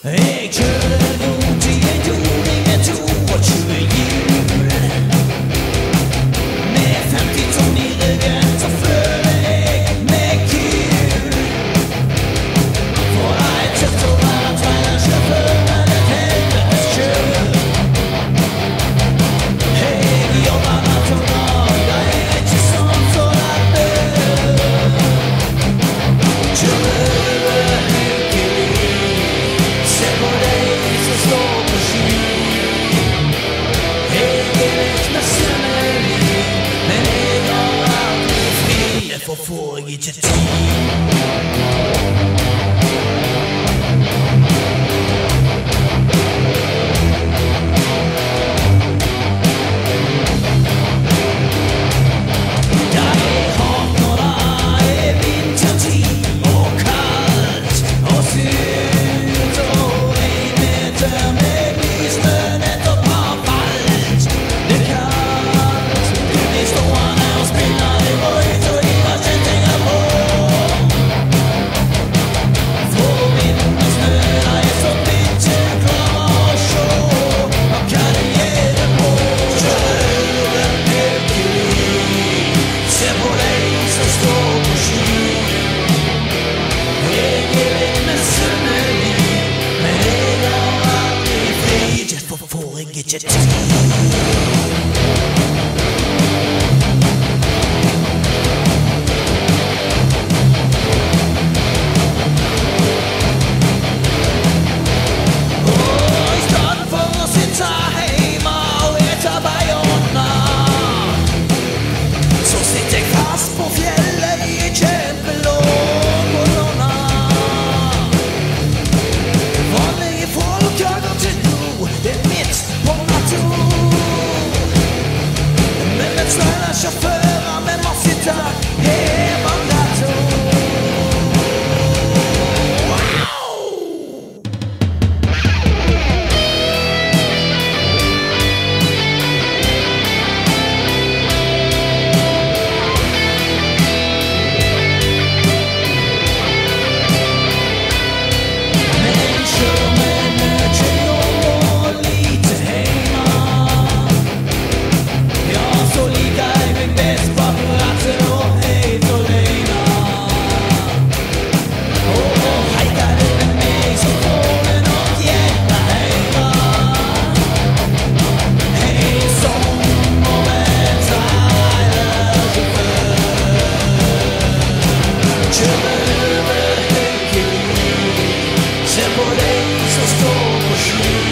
Hey, Jude. 破一切罪。Derfor får jeg somos livres.